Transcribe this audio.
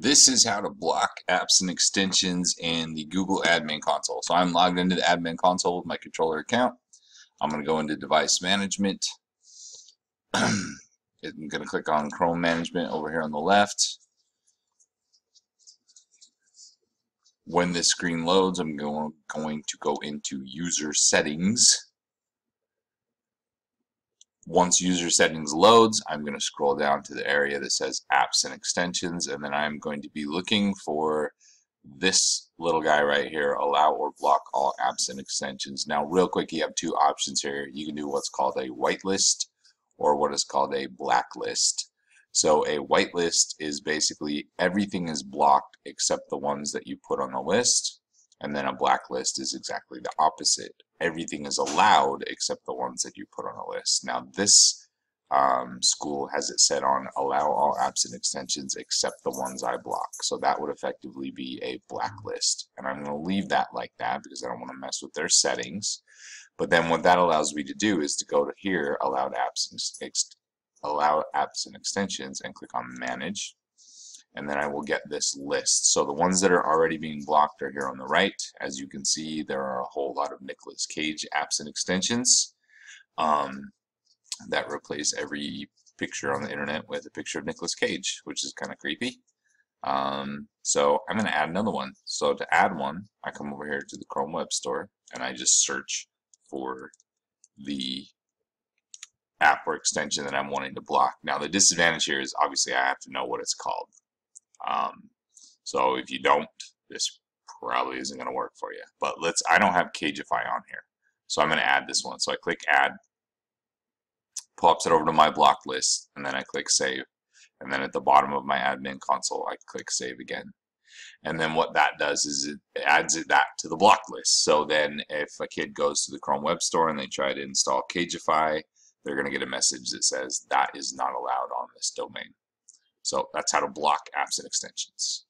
This is how to block apps and extensions in the Google Admin Console. So I'm logged into the Admin Console with my controller account. I'm going to go into Device Management. I'm going to click on Chrome Management over here on the left. When this screen loads, I'm going to go into User Settings. Once user settings loads, I'm going to scroll down to the area that says apps and extensions, and then I'm going to be looking for this little guy right here, allow or block all apps and extensions. Now, real quick, you have two options here. You can do what's called a whitelist or what is called a blacklist. So a whitelist is basically everything is blocked except the ones that you put on the list. And then a blacklist is exactly the opposite. Everything is allowed except the ones that you put on a list. Now this um, school has it set on allow all apps and extensions except the ones I block. So that would effectively be a blacklist. And I'm going to leave that like that because I don't want to mess with their settings. But then what that allows me to do is to go to here, allowed apps and allow apps and extensions and click on manage and then I will get this list. So the ones that are already being blocked are here on the right. As you can see, there are a whole lot of Nicolas Cage apps and extensions um, that replace every picture on the internet with a picture of Nicolas Cage, which is kind of creepy. Um, so I'm going to add another one. So to add one, I come over here to the Chrome Web Store and I just search for the app or extension that I'm wanting to block. Now the disadvantage here is obviously I have to know what it's called. Um, so if you don't, this probably isn't going to work for you. But let's, I don't have Cageify on here. So I'm going to add this one. So I click add, pops it over to my block list, and then I click save. And then at the bottom of my admin console, I click save again. And then what that does is it adds it that to the block list. So then if a kid goes to the Chrome Web Store and they try to install Cageify, they're going to get a message that says that is not allowed on this domain. So that's how to block apps and extensions.